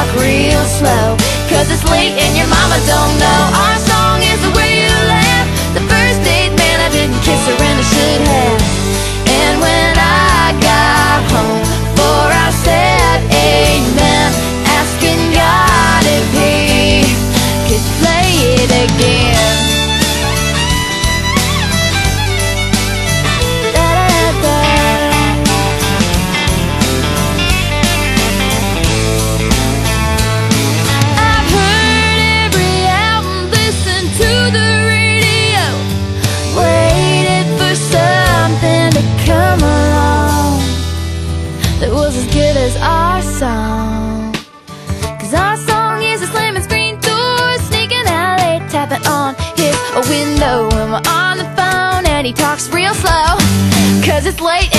Talk real slow. Cause it's late and your mama don't know. Was as good as our song. Cause our song is a slamming screen door, sneaking out late, tapping on his window when we're on the phone and he talks real slow. Cause it's late